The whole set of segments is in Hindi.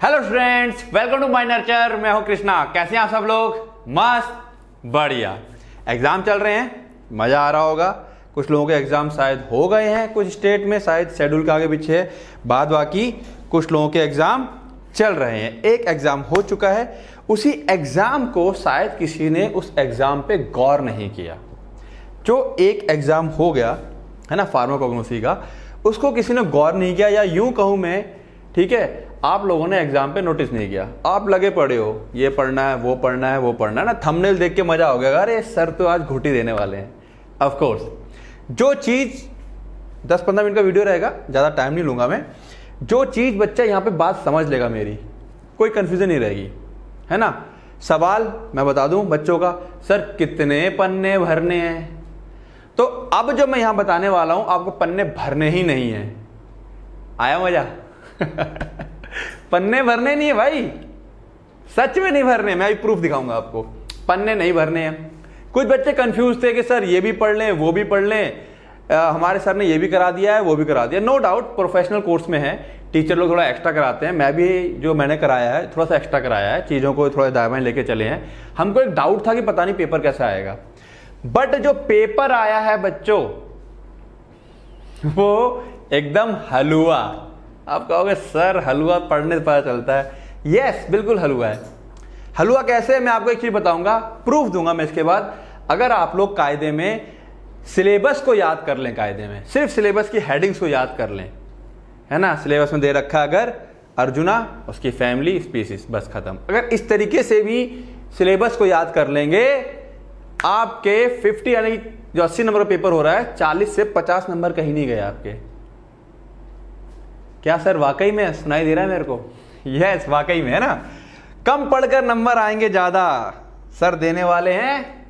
Hello students welcome to my nurture मैं हूँ कृष्णा. कैसे हैं आप सब लोग? मस्त. बढ़िया. एग्ज़ाम चल रहे हैं. मज़ा आ रहा होगा. कुछ लोगों के एग्ज़ाम शायद हो गए हैं कुछ स्टेट में, शायद शेड्यूल के आगे पीछे. बाद बाकी कुछ लोगों के एग्ज़ाम चल रहे हैं. एक एग्ज़ाम हो चुका है. उसी एग्ज़ाम को शायद किसी ने उस एग्ज़ाम पे गौर नहीं किया. जो एक एग्ज़ाम हो गया, है ना फार्माकोग्नोसी का, उसको किसी ने गौर नहीं किया या यूँ कहूँ मैं, ठीक है आप लोगों ने एग्ज़ाम पे नोटिस नहीं किया। आप लगे पड़े हो, ये पढ़ना है, वो पढ़ना है, वो पढ़ना है। ना थंबनेल देख के मज़ा हो गया। अरे, सर तो आज घुटी देने वाले हैं। ऑफ़ कोर्स जो चीज़ 10-15 मिनट का वीडियो रहेगा, ज़्यादा टाइम नहीं लूँगा मैं। जो चीज़ बच्चा यहाँ पे बात समझ लेगा मेरी, कोई कंफ्यूजन नहीं रहेगी। है ना? सवाल मैं बता दूँ बच्चों का, सर, कितने पन्ने भरने हैं? तो अब जो मैं यहाँ बताने वाला हूँ, आपको पन्ने भरने ही नहीं है। आया मज़ा? पन्ने भरने नहीं है भाई। सच में नहीं भरने, मैं अभी प्रूफ दिखाऊँगा आपको। पन्ने नहीं भरने हैं। कुछ बच्चे कंफ्यूज थे कि, सर, ये भी पढ़ लें, वो भी पढ़ लें। हमारे सर ने ये भी करा दिया है, वो भी करा दिया नो डाउट प्रोफेशनल कोर्स में है। टीचर लोग थोड़ा एक्स्ट्रा कराते हैं। मैं भी जो मैंने कराया है, थोड़ा सा एक्स्ट्रा कराया है, चीज़ों को थोड़ा दायबाएँ लेके चले हैं। हमको एक डाउट था कि पता नहीं पेपर कैसा आएगा। बट जो पेपर आया है बच्चों, वो एकदम हलवा आप कहोगे, सर, हलवा पढ़ने से पता चलता है। यस बिल्कुल हलवा है। हलवा कैसे है, मैं आपको एक चीज़ बताऊँगा प्रूफ दूँगा मैं इसके बाद। अगर आप लोग कायदे में सिलेबस को याद कर लें, कायदे में, सिर्फ़ सिलेबस की हेडिंग्स को याद कर लें, है ना? सिलेबस में दे रखा अगर अर्जुना, उसकी फैमिली स्पीसीज बस खत्म। अगर इस तरीके से भी सिलेबस को याद कर लेंगे, आपके 50 यानी जो 80 नंबर पेपर हो रहा है 40 से 50 नंबर कहीं नहीं गए आपके। क्या सर वाकई में सुनाई दे रहा है मेरे को? यस वाकई में, है ना? कम पढ़कर नंबर आएँगे ज़्यादा। सर देने वाले हैं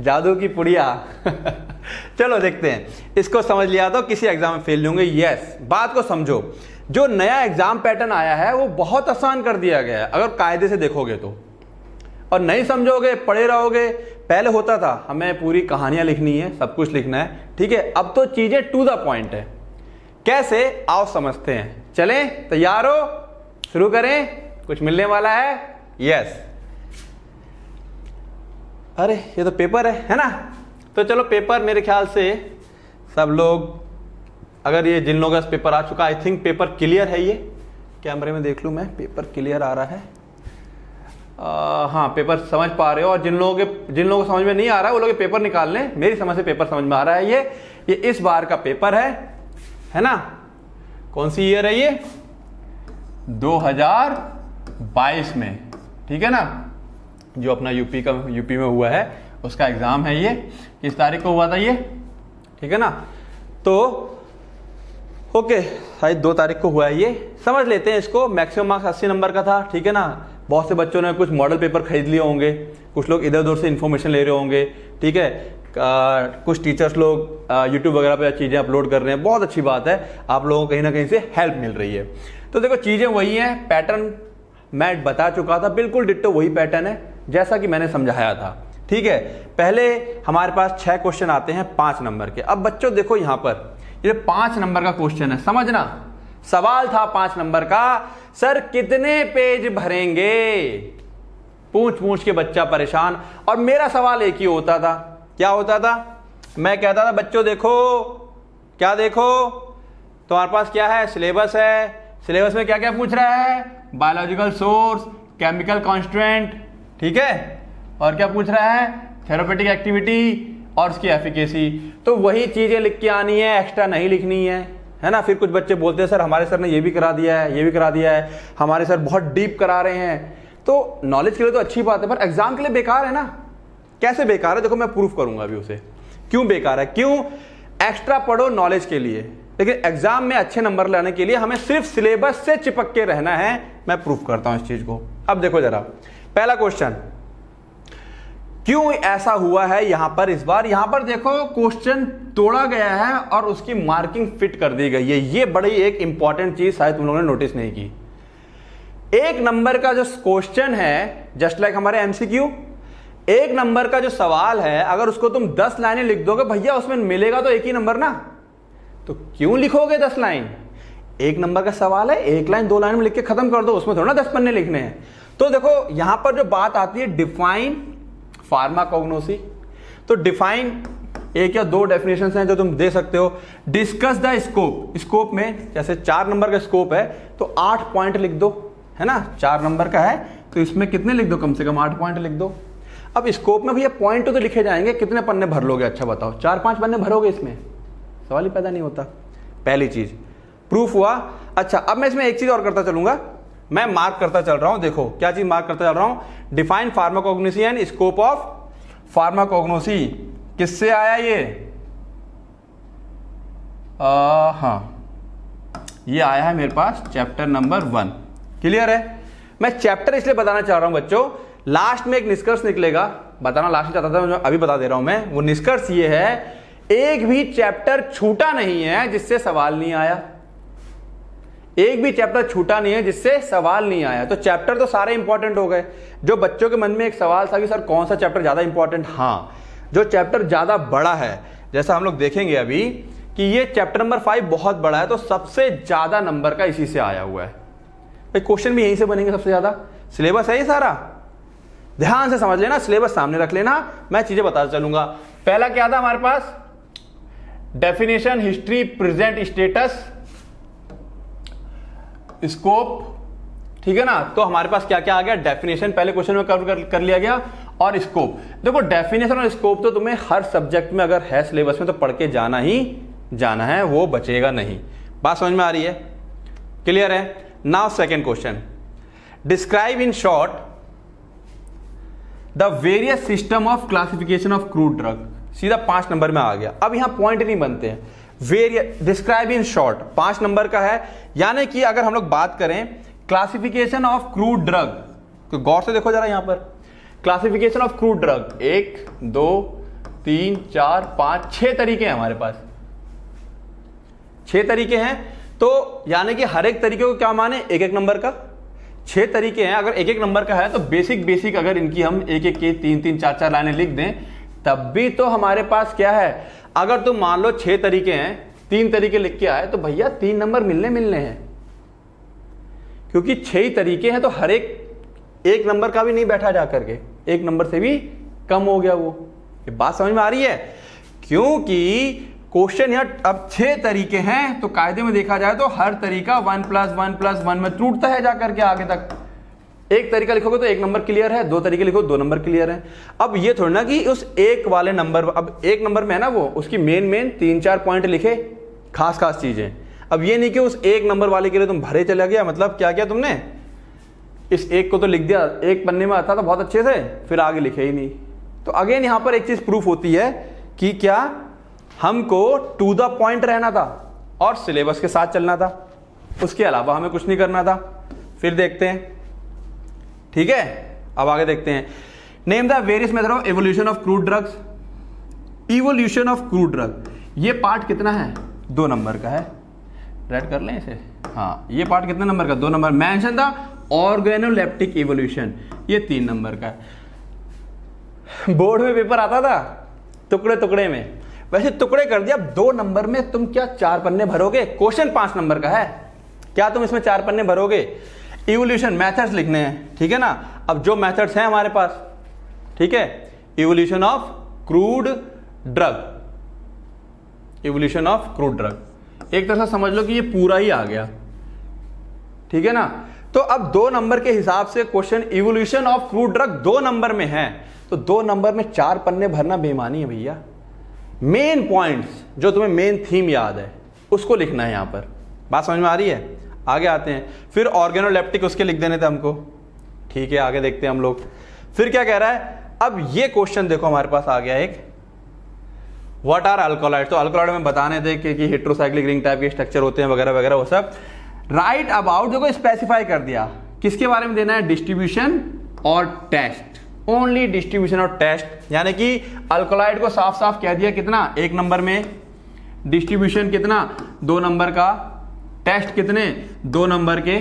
जादू की पुड़िया। चलो देखते हैं। इसको समझ लिया तो किसी एग्ज़ाम में फेल होंगे। यस बात को समझो। जो नया एग्ज़ाम पैटर्न आया है, वो बहुत आसान कर दिया गया है, अगर कायदे से देखोगे तो। और नहीं समझोगे, पढ़े रहोगे, पहले होता था। हमें पूरी कहानियाँ लिखनी है, सब कुछ लिखना है। ठीक है, अब तो चीज़ें टू द पॉइंट है। कैसे आओ समझते हैं? चलें तैयार हो? शुरू करें? कुछ मिलने वाला है? यस अरे ये तो पेपर है है ना? तो चलो पेपर मेरे ख्याल से सब लोग अगर ये जिन लोगों का पेपर आ चुका आई थिंक पेपर क्लियर है ये। कैमरे में देख लूँ मैं पेपर क्लियर आ रहा है। आ, हाँ पेपर समझ पा रहे हो और जिन लोगों के जिन लोगों को समझ में नहीं आ रहा है वो लोग पेपर निकाल लें। मेरी समझ से पेपर समझ में आ रहा है ये। ये इस बार का पेपर है। है ना? कौन सी ईयर है ये? 2022 में, ठीक है ना? जो अपना यूपी का यूपी में हुआ है, उसका एग्ज़ाम है ये। किस तारीख को हुआ था ये? ठीक है ना? तो ओके शायद दो तारीख को हुआ है ये। समझ लेते हैं इसको मैक्सिमम मार्क्स अस्सी नंबर का था, ठीक है ना? बहुत से बच्चों ने कुछ मॉडल पेपर खरीद लिए होंगे, कुछ लोग इधर उधर से इन्फॉर्मेशन ले रहे होंगे, ठीक है? कुछ टीचर्स लोग यूट्यूब वगैरह पे चीज़ें अपलोड कर रहे हैं। बहुत अच्छी बात है। आप लोगों को कहीं ना कहीं से हेल्प मिल रही है। तो देखो, चीज़ें वही हैं। पैटर्न मैं बता चुका था। बिल्कुल डिट्टो वही पैटर्न है, जैसा कि मैंने समझाया था। ठीक है? पहले हमारे पास छह क्वेश्चन आते हैं पाँच नंबर के। अब बच्चों, देखो यहाँ पर। ये पाँच नंबर का क्वेश्चन है। समझना? सवाल था पाँच नंबर का, सर, कितने पेज भरेंगे? पूछ पूछ के बच्चा परेशान। और मेरा सवाल एक ही होता था क्या होता था? मैं कहता था, बच्चों, देखो। क्या देखो? तुम्हारे पास क्या है? सिलेबस है। सिलेबस में क्या क्या पूछ रहा है? Biological source, chemical constant. ठीक है। और क्या पूछ रहा है? थेरोपेटिक एक्टिविटी और उसकी एफिकेसी। तो वही चीज़ें लिख के आनी है, एक्स्ट्रा नहीं लिखनी है। है ना? फिर कुछ बच्चे बोलते हैं, सर, हमारे सर ने ये भी करा दिया है, ये भी करा दिया है। हमारे सर बहुत डीप करा रहे हैं। तो नॉलेज के लिए तो अच्छी बात है, पर एग्ज़ाम के लिए बेकार है ना? कैसे बेकार है? देखो, मैं प्रूफ करूँगा अभी उसे। क्यों बेकार है? क्यों एक्स्ट्रा पढ़ो नॉलेज के लिए? लेकिन एग्ज़ाम में अच्छे नंबर लाने के लिए हमें सिर्फ़ सिलेबस से चिपक के रहना है। मैं प्रूफ करता हूँ इस चीज़ को। अब देखो जरा। पहला क्वेश्चन क्यों ऐसा हुआ है यहाँ पर? इस बार यहाँ पर देखो क्वेश्चन तोड़ा गया है और उसकी मार्किंग फिट कर दी गई है। ये बड़ी एक इंपॉर्टेंट चीज़ शायद तुम लोगों ने नोटिस नहीं की। एक नंबर का जो क्वेश्चन है जस्ट लाइक हमारे एमसीक्यू एक नंबर का जो सवाल है, अगर उसको तुम दस लाइनें लिख दोगे, भैया उसमें मिलेगा तो एक ही नंबर ना? तो क्यों लिखोगे दस लाइन? एक नंबर का सवाल है, एक लाइन दो लाइन में लिख के खत्म कर दो, उसमें थोड़ा ना दस पन्ने लिखने हैं। तो देखो, यहाँ पर जो बात आती है डिफाइन फार्माकोग्नोसी तो डिफाइन एक या दो डेफिनेशन हैं जो तुम दे सकते हो। डिस्कस द स्कोप स्कोप में जैसे चार नंबर का स्कोप है तो आठ पॉइंट लिख दो, है ना? चार नंबर का है तो इसमें कितने लिख दो? कम से कम आठ पॉइंट लिख दो। अब स्कोप में भैया पॉइंट तो लिखे जाएँगे, कितने पन्ने भर लोगे? अच्छा बताओ। चार पाँच पन्ने भरोगे इसमें? सवाल ही पैदा नहीं होता। पहली चीज़ प्रूफ हुआ। अच्छा अब मैं इसमें एक चीज़ और करता चलूँगा। मैं मार्क करता चल रहा हूँ, देखो, क्या चीज़ मार्क करता चल रहा हूँ? Define pharmacognosy and scope of pharmacognosy किससे आया ये? हाँ। ये आया है मेरे पास चैप्टर नंबर वन क्लियर है? मैं चैप्टर इसलिए बताना चाह रहा हूँ, बच्चों लास्ट में एक निष्कर्ष निकलेगा। बताना लास्ट में चाहता था अभी बता दे रहा हूँ मैं। वो निष्कर्ष ये है, एक भी चैप्टर छूटा नहीं है जिससे सवाल नहीं आया। एक भी चैप्टर छूटा नहीं है जिससे सवाल नहीं आया। तो चैप्टर तो सारे इंपॉर्टेंट हो गए। जो बच्चों के मन में एक सवाल था कि, सर, कौन सा चैप्टर ज़्यादा इंपॉर्टेंट हाँ जो चैप्टर ज़्यादा बड़ा है, जैसा हम लोग देखेंगे अभी, कि ये चैप्टर नंबर फाइव बहुत बड़ा है तो सबसे ज़्यादा नंबर का इसी से आया हुआ है। भाई क्वेश्चन भी यहीं से बनेंगे सबसे ज़्यादा। सिलेबस है ये सारा। ध्यान से समझ लेना सिलेबस सामने रख लेना मैं चीज़ें बता चलूँगा। पहला क्या था हमारे पास? Definition history present status scope ठीक है ना? तो हमारे पास क्या क्या आ गया? डेफिनेशन पहले क्वेश्चन में कवर कर, कर लिया गया और स्कोप देखो डेफिनेशन और स्कोप तो तुम्हें हर सब्जेक्ट में अगर है सिलेबस में तो पढ़ के जाना ही जाना है वो बचेगा नहीं। बात समझ में आ रही है? क्लियर है? Now second question describe in short the various system of classification of crude drug. सीधा पाँच नंबर में आ गया। अब यहाँ पॉइंट नहीं बनते हैं। वेरिय डिस्क्राइब इन शॉर्ट पाँच नंबर का है। यानी कि अगर हम लोग बात करें क्लासिफिकेशन ऑफ़ क्रूड ड्रग तो गौर से देखो जरा यहाँ पर। क्लासिफिकेशन ऑफ़ क्रूड ड्रग एक, दो, तीन, चार, पाँच, छह तरीके हैं हमारे पास। छह तरीके हैं। तो यानी कि हर एक तरीके को क्या माने? एक एक नंबर का। छह तरीके हैं, अगर एक एक नंबर का है तो बेसिक बेसिक अगर इनकी हम एक एक के तीन तीन, चार चार लाइनें लिख दें, तब भी तो हमारे पास क्या है? अगर तुम मान लो छह तरीके हैं, तीन तरीके लिख के आए तो भैया तीन नंबर मिलने मिलने हैं। क्योंकि छह ही तरीके हैं तो हर एक एक नंबर का भी नहीं बैठा जा करके, एक नंबर से भी कम हो गया वो। ये बात समझ में आ रही है? क्योंकि क्वेश्चन यहाँ अब छह तरीके हैं तो कायदे में देखा जाए तो हर तरीका one plus one plus one में टूटता है जाकर के आगे तक। एक तरीका लिखोगे तो एक नंबर क्लियर है, दो तरीके लिखो, दो नंबर क्लियर है। अब ये थोड़ा ना कि उस एक वाले नंबर, अब एक नंबर में है ना वो, उसकी मेन मेन तीन चार पॉइंट लिखे, खास खास चीज़ें। अब ये नहीं कि उस एक नंबर वाले के लिए तुम भरे चला गया मतलब क्या किया तुमने? इस एक को तो लिख दिया, एक पन्ने में आता था बहुत अच्छे से, फिर आगे लिखे ही नहीं। तो अगेन यहाँ पर एक चीज़ प्रूफ होती है कि क्या हमको टू द पॉइंट रहना था और सिलेबस के साथ चलना था। उसके अलावा हमें कुछ नहीं करना था। फिर देखते हैं। ठीक है? अब आगे देखते हैं। Name the various method of evolution of crude drugs evolution of crude drug ये पार्ट कितना है? दो नंबर का है। रेड कर लें इसे? हाँ ये पार्ट कितने नंबर का? दो नंबर मैंशन था ऑर्गेनोलेप्टिक इवोल्यूशन ये तीन नंबर का है। बोर्ड में पेपर आता था टुकड़े टुकड़े में। वैसे टुकड़े कर दिया, अब दो नंबर में तुम क्या चार पन्ने भरोगे? क्वेश्चन पाँच नंबर का है। क्या तुम इसमें चार पन्ने भरोगे? इवोल्यूशन मेथड्स लिखने हैं, ठीक है ना? अब जो मेथड्स हैं हमारे पास, ठीक है? Evolution of crude drug evolution of crude drug एक तरह से समझ लो कि ये पूरा ही आ गया। ठीक है ना? तो अब दो नंबर के हिसाब से question evolution of crude drug दो नंबर में है। तो दो नंबर में चार पन्ने भरना बेमानी है भैया। मेन पॉइंट्स जो तुम्हें मेन थीम याद है उसको लिखना है यहाँ पर। बात समझ में आ रही है? आगे आते हैं। फिर ऑर्गेनोलेप्टिक उसके लिख देने थे हमको। ठीक है आगे देखते हैं हम लोग। फिर क्या कह रहा है? अब ये क्वेश्चन देखो हमारे पास आ गया एक। व्हाट आर अल्कोलाइड तो अल्कोलाइड में बताने थे कि, कि हेट्रोसाइक्लिक रिंग टाइप के स्ट्रक्चर होते हैं वगैरह वगैरह वो सब। राइट अबाउट देखो स्पेसिफाई कर दिया। किसके बारे में देना है? डिस्ट्रीब्यूशन और टेस्ट ओनली डिस्ट्रीब्यूशन और टेस्ट यानी कि अल्कोलाइड को साफ़ साफ़ कह दिया कितना? एक नंबर में डिस्ट्रीब्यूशन कितना? दो नंबर का टेस्ट कितने? दो नंबर के,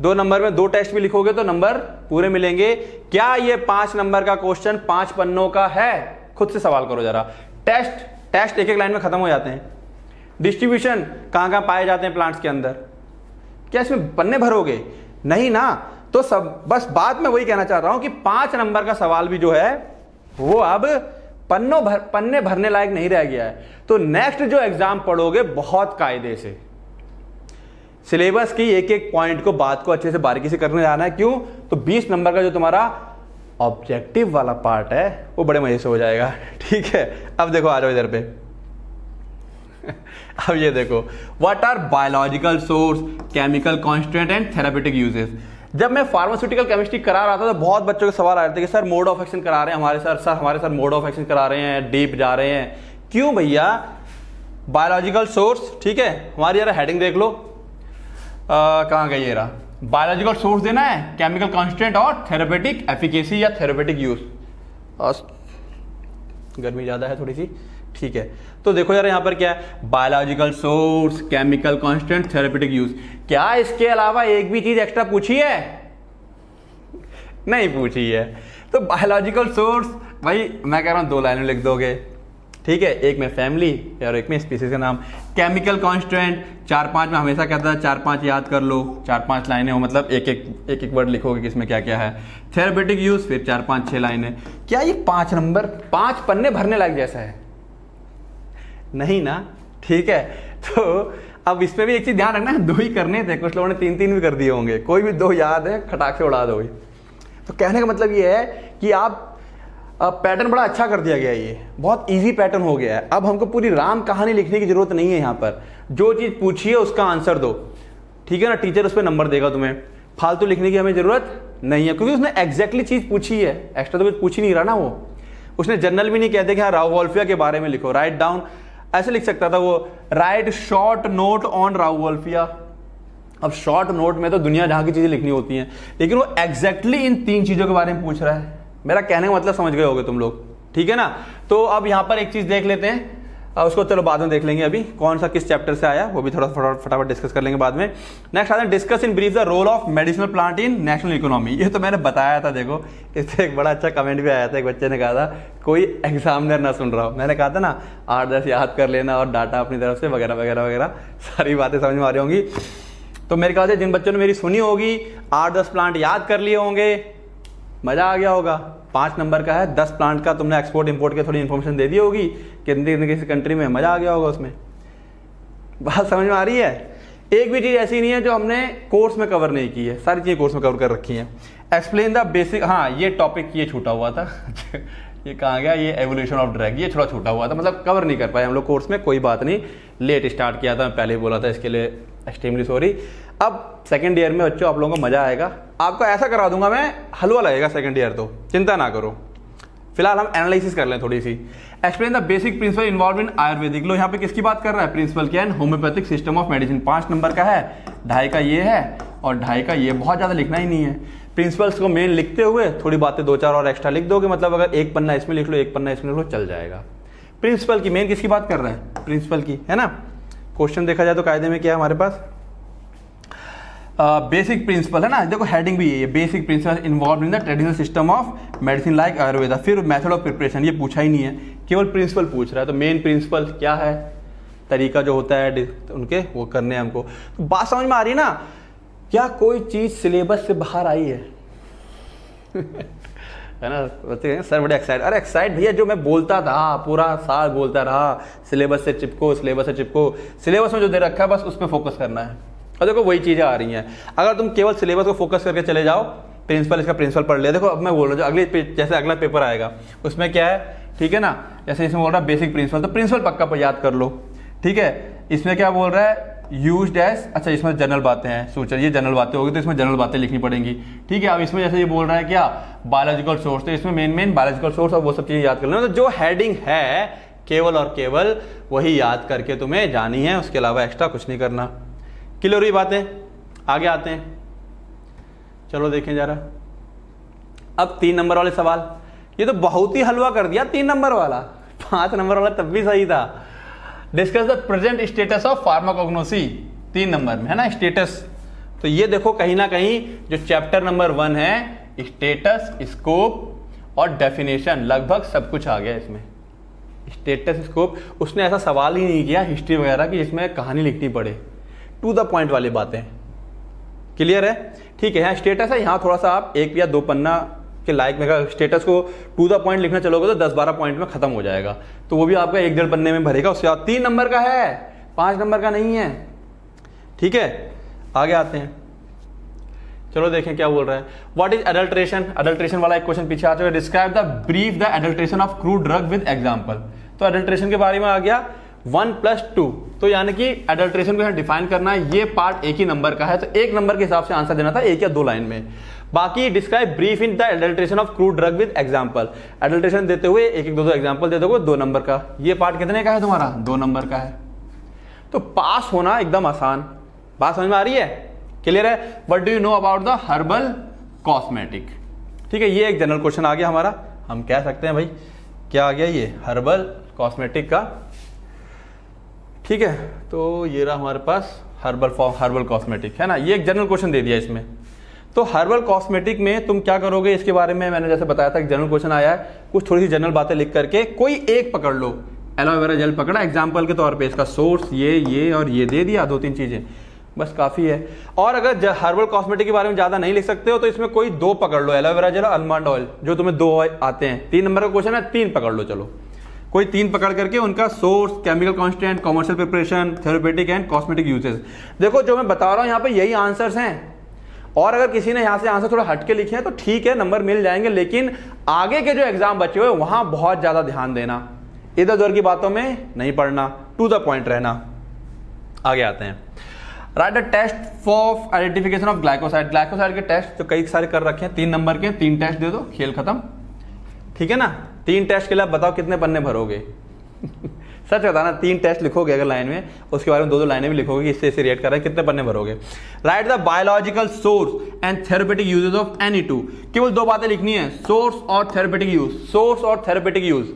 दो नंबर में दो टेस्ट भी लिखोगे तो नंबर पूरे मिलेंगे। क्या ये पाँच नंबर का क्वेश्चन पाँच पन्नों का है? खुद से सवाल करो जरा। टेस्ट टेस्ट एक एक लाइन में खत्म हो जाते हैं। डिस्ट्रीब्यूशन कहाँ कहाँ पाए जाते हैं प्लांट्स के अंदर? क्या इसमें पन्ने भरोगे? नहीं ना। तो सब, बस बात में वही कहना चाह रहा हूँ कि पाँच नंबर का सवाल भी जो है, वो अब पन्नों भर, पन्ने भरने लायक नहीं रह गया है। तो नेक्स्ट जो एग्ज़ाम पढ़ोगे, बहुत कायदे से। सिलेबस की एक एक पॉइंट को बात को अच्छे से बारीकी से करने जाना है। क्यों? तो 20 नंबर का जो तुम्हारा ऑब्जेक्टिव वाला पार्ट है, वो बड़े मज़े से हो जाएगा। ठीक है? अब देखो आ जाओ इधर पे। अब ये देखो what are biological source chemical constant and therapeutic uses जब मैं फार्मास्यूटिकल केमिस्ट्री करा रहा था तो बहुत बच्चों के सवाल आ रहे थे कि, सर मोड ऑफ़ एक्शन करा रहे हैं हमारे सर सर, हमारे सर मोड ऑफ़ एक्शन करा रहे हैं डीप जा रहे हैं। क्यों भैया? बायोलॉजिकल सोर्स ठीक है? हमारी यार हेडिंग देख लो। कहाँ गई ये रहा? बायोलॉजिकल सोर्स देना है केमिकल कॉन्स्टेंट और थेरेपेटिक एफिकेसी या थेरेपेटिक यूज़ गर्मी ज़्यादा है थोड़ी सी, ठीक है। तो देखो यार यहाँ पर क्या है? Biological source chemical constant therapeutic use क्या इसके अलावा एक भी चीज़ एक्स्ट्रा पूछी है? नहीं पूछी है। तो बायोलॉजिकल सोर्स भाई, मैं कह रहा हूँ दो लाइनें लिख दोगे। ठीक है, एक में फैमिली और एक में स्पीसीज का नाम। केमिकल कांस्टेंट चार पाँच में हमेशा कहता है, चार पाँच याद कर लो। चार पाँच लाइनें हो मतलब एक एक एक एक वर्ड लिखोगे कि इसमें क्या क्या है। थेरेपेटिक यूज़ फिर चार पाँच छह लाइनें। क्या ये पाँच नंबर, पाँच पन्ने भरने लायक जैसा है? नहीं ना? ठीक है। तो अब इसमें भी एक चीज़ ध्यान रखना है, दो ही करने थे। कुछ लोगों ने तीन तीन भी कर दिए होंगे। कोई भी दो याद है खटाक से उड़ा दो तो कहने का मतलब ये है कि आप पैटर्न बड़ा अच्छा कर दिया गया ये। बहुत इजी पैटर्न हो गया है। अब हमको पूरी राम कहानी लिखने की ज़रूरत नहीं है यहाँ पर। जो चीज़ पूछिए, उसका आंसर दो। ठीक है ना? टीचर उस पर नंबर देगा तुम्हें। फालतू लिखने की हमें ज़रूरत नहीं है, क्योंकि उसने एग्जैक्टली चीज़ पूछी है। एक्स्ट्रा तो कुछ पूछ ही नहीं रहा ना वो। उसने जनरल भी नहीं कहते कि हाँ राव वॉल्फिया के बारे में लिखो। राइट डाउन ऐसे लिख सकता था वो write short note on Rahul अब शॉर्ट नोट में तो दुनिया जहाँ की चीज़ें लिखनी होती हैं, लेकिन वो एग्जैक्टली इन तीन चीज़ों के बारे में पूछ रहा है। मेरा कहने का मतलब समझ गए होगे तुम लोग। ठीक है ना? तो अब यहाँ पर एक चीज़ देख लेते हैं। उसको चलो बाद में देख लेंगे अभी, कौन सा किस चैप्टर से आया, वो भी थोड़ा फटाफट डिस्कस कर लेंगे बाद में। नेक्स्ट आते हैं discuss in brief the role of medicinal plant in national economy ये तो मैंने बताया था, देखो इस पर एक बड़ा अच्छा कमेंट भी आया था, एक बच्चे ने कहा था, कोई एग्जामिनर ना सुन रहा हो। मैंने कहा था ना, आठ दस याद कर लेना और डाटा अपनी तरफ़ से, वगैरह वगैरह वगैरह, सारी बातें समझ में आ रही होंगी। तो मेरे ख्याल से जिन बच्चों ने मेरी सुनी होगी, आठ दस प्लांट याद कर लिए होंगे मज़ा आ गया होगा। पाँच नंबर का है, दस प्लांट का तुमने एक्सपोर्ट इंपोर्ट की थोड़ी इन्फॉर्मेशन दे दी होगी कितनी किसी कंट्री में मज़ा आ गया होगा उसमें। बात समझ में आ रही है? एक भी चीज़ ऐसी नहीं है जो हमने कोर्स में कवर नहीं की है। सारी चीज़ें कोर्स में कवर कर रखी हैं। एक्सप्लेन द बेसिक हाँ ये टॉपिक ये छूटा हुआ था। ये कहा गया? ये एवोल्यूशन ऑफ़ ड्रैग ये थोड़ा छूटा हुआ था। मतलब कवर नहीं कर पाए हम लोग कोर्स में, कोई बात नहीं। लेट स्टार्ट किया था मैं पहले ही बोला था, इसके लिए एक्सट्रीमली सॉरी अब सेकेंड ईयर में बच्चों, आप लोगों को मज़ा आएगा। आपको ऐसा करा दूँगा मैं, हलवा लगेगा सेकेंड ईयर तो। चिंता ना करो। फ़िलहाल हम एनालिसिस कर लें थोड़ी सी। Explain the basic principle involve in ayurvedic लो, यहाँ पे किसकी बात कर रहा है? प्रिंसिपल क्या है? होम्योपैथिक सिस्टम ऑफ़ मेडिसिन पाँच नंबर का है। ढाई का ये है और ढाई का ये। बहुत ज़्यादा लिखना ही नहीं है। प्रिंसिपल्स को मेन लिखते हुए थोड़ी बातें दो चार और एक्स्ट्रा लिख दोगे। मतलब अगर एक पन्ना इसमें लिख लो, एक पन्ना इसमें लिख लो, चल जाएगा। प्रिंसिपल की मेन किसकी बात कर रहा है? प्रिंसिपल की, है ना? क्वेश्चन देखा जाए तो कायदे में क्या है हमारे पास? बेसिक प्रिंसिपल है ना? देखो हेडिंग भी यही है। Basic principle involve in the traditional system of medicine like Ayurveda फिर मेथड ऑफ़ प्रिपरेशन ये पूछा ही नहीं है। केवल प्रिंसिपल पूछ रहा है। तो मेन प्रिंसिपल क्या है? तरीका जो होता है उनके, वो करने हैं हमको। तो बात समझ में आ रही है ना? क्या कोई चीज़ सिलेबस से बाहर आई है? है ना? हैं सर बड़े एक्साइट अरे एक्साइट भैया, जो मैं बोलता था, पूरा साल बोलता रहा। सिलेबस से चिपको सिलेबस से चिपको। सिलेबस में जो दे रखा है, बस उस पर फोकस करना है। और देखो वही चीज़ें आ रही हैं। अगर तुम केवल सिलेबस को फोकस करके चले जाओ प्रिंसिपल इसका प्रिंसिपल पढ़ लिया देखो, अब मैं बोल रहा हूँ अगले जैसे अगला पेपर आएगा, उसमें क्या है? ठीक है ना? जैसे इसमें बोल रहा है बेसिक प्रिंसिपल तो प्रिंसिपल पक्का पर याद कर लो। ठीक है? इसमें क्या बोल रहा है? यूज़ एस अच्छा इसमें जनरल बातें हैं, सोचा, ये जनरल बातें होगी तो इसमें जनरल बातें लिखनी पड़ेंगी। ठीक है? अब इसमें जैसे ये बोल रहा है क्या? बायोलॉजिकल सोर्स तो इसमें मेन मेन बायोलॉजिकल सोर्स और वो सब चीज़ें याद कर लेना। तो जो हेडिंग है, केवल और केवल, वही याद करके तुम्हें जानी है, उसके अलावा एक्स्ट्रा कुछ नहीं करना। क्लियर हुई बातें। आगे आते हैं। चलो देखें जरा। अब तीन नंबर वाले सवाल। ये तो बहुत ही हलवा कर दिया तीन नंबर वाला। पाँच नंबर वाला तब भी सही था। Discuss the present status of pharmacognosy तीन नंबर में, है ना स्टेटस तो ये देखो कहीं ना कहीं जो चैप्टर नंबर वन है स्टेटस स्कोप और डेफिनेशन लगभग सब कुछ आ गया इसमें। स्टेटस स्कोप उसने ऐसा सवाल ही नहीं किया हिस्ट्री वगैरह की जिसमें कहानी लिखनी पड़े। टू द पॉइंट वाली बातें। क्लियर है? ठीक है, यहाँ स्टेटस है, यहाँ थोड़ा सा आप एक या दो पन्ना के लाइक में स्टेटस को टू द पॉइंट लिखना चलोगे तो दस बारह पॉइंट में खत्म हो जाएगा। तो वो भी आपका एक डेढ़ पन्ने में भरेगा, उसके बाद तीन नंबर का है, पाँच नंबर का नहीं है। ठीक है? आगे आते हैं। चलो देखें क्या बोल रहा है। व्हाट इज़ अडल्ट्रेशन अडल्ट्रेशन वाला एक क्वेश्चन पीछे आ चुका है। Describe the brief the adulteration of crude drug with example तो अडल्ट्रेशन के बारे में आ गया। One plus two. तो यानी कि एडल्ट्रेशन को डिफाइन करना है, ये पार्ट एक ही नंबर का है तो एक नंबर के हिसाब से आंसर देना था, एक या दो लाइन में। बाकी describe brief in the adulteration of crude drug with example adulteration देते हुए एक एक दो दो एग्जांपल देते हुए दो नंबर का। ये पार्ट कितने का है तुम्हारा? दो नंबर का है। तो पास होना एकदम आसान। बात समझ में आ रही है? क्लियर है? What do you know about the herbal cosmetic ठीक है, ये एक जनरल क्वेश्चन आ गया हमारा। हम कह सकते हैं भाई, क्या आ गया ये? हर्बल कॉस्मेटिक का ठीक है? तो ये रहा हमारे पास हर्बल फॉर्म हर्बल कॉस्मेटिक है ना? ये एक जनरल क्वेश्चन दे दिया इसमें। तो हर्बल कॉस्मेटिक में तुम क्या करोगे? इसके बारे में मैंने जैसे बताया था जनरल क्वेश्चन आया है। कुछ थोड़ी सी जनरल बातें लिख करके कोई एक पकड़ लो। एलोवेरा जेल पकड़ा एग्ज़ाम्पल के तौर पे इसका सोर्स ये ये और ये दे दिया दो तीन चीज़ें। बस काफ़ी है। और अगर हर्बल कॉस्मेटिक के बारे में ज़्यादा नहीं लिख सकते हो तो इसमें कोई दो पकड़ लो। एलोवेरा जेल और अलमंड ऑयल जो तुम्हें दो आते हैं। तीन नंबर का क्वेश्चन है, तीन पकड़ लो, चलो। कोई तीन पकड़ करके उनका source chemical constant commercial preparation therapeutic and cosmetic uses देखो, जो मैं बता रहा हूँ, यहाँ पे यही आंसर्स हैं। और अगर किसी ने यहाँ से आंसर थोड़ा हटके लिखे हैं तो ठीक है नंबर मिल जाएँगे, लेकिन आगे के जो एग्ज़ाम बचे हुए वहाँ बहुत ज़्यादा ध्यान देना। इधर उधर की बातों में नहीं पढ़ना टू द पॉइंट रहना। आगे आते हैं। Right a test for identification of glycoside glycoside के टेस्ट जो कई सारे कर रखे हैं, तीन नंबर के तीन टेस्ट दे दो, खेल खत्म। ठीक है ना? तीन टेस्ट के लिए आप बताओ कितने पन्ने भरोगे? सच बताना, तीन टेस्ट लिखोगे अगर लाइन में, उसके बारे में दो दो लाइनें भी लिखोगे इससे इसे रिएक्ट कर रहे हैं, कितने पन्ने भरोगे? Right the biological source and therapeutic uses of any two केवल दो बातें लिखनी है सोर्स और थेरेपेटिक यूज़ सोर्स और थेरेपेटिक यूज़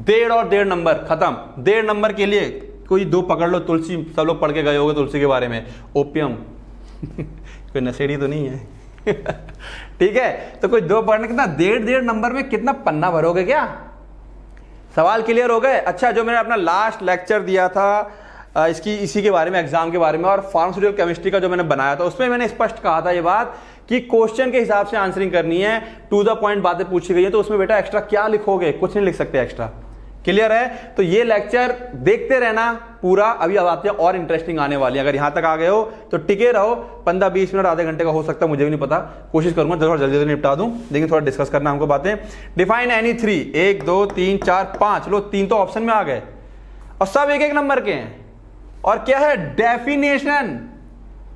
डेढ़ और डेढ़ नंबर खत्म. डेढ़ नंबर के लिए कोई दो पकड़ लो, तुलसी, सब लोग पढ़ के गए होगे तुलसी के बारे में. ओपियम कोई नशेड़ी तो नहीं है। ठीक है? तो कोई दो पढ़ने कितना, डेढ़ डेढ़ नंबर में कितना पन्ना भरोगे क्या? सवाल क्लियर हो गए? अच्छा जो मैंने अपना लास्ट लेक्चर दिया था इसकी, इसी के बारे में एग्ज़ाम के बारे में और फार्मास्यूटिकल केमिस्ट्री का जो मैंने बनाया था, उसमें मैंने स्पष्ट कहा था ये बात कि क्वेश्चन के हिसाब से आंसरिंग करनी है टू द पॉइंट बातें पूछी गई है तो उसमें बेटा एक्स्ट्रा क्या लिखोगे? कुछ नहीं लिख सकते एक्स्ट्रा क्लियर है? तो ये लेक्चर देखते रहना पूरा। अभी अब आते हैं और इंटरेस्टिंग आने वाली है। अगर यहाँ तक आ गए हो तो टिके रहो। पंद्रह बीस मिनट, आधे घंटे का हो सकता है, मुझे भी नहीं पता। कोशिश करूँगा थोड़ा जल्दी जल्दी निपटा दूँ। लेकिन थोड़ा डिस्कस करना हमको बातें। डिफाइन एनी थ्री एक, दो, तीन, चार, पाँच। लो, तीन तो ऑप्शन में आ गए। और सब एक एक नंबर के हैं। और क्या है? डेफिनेशन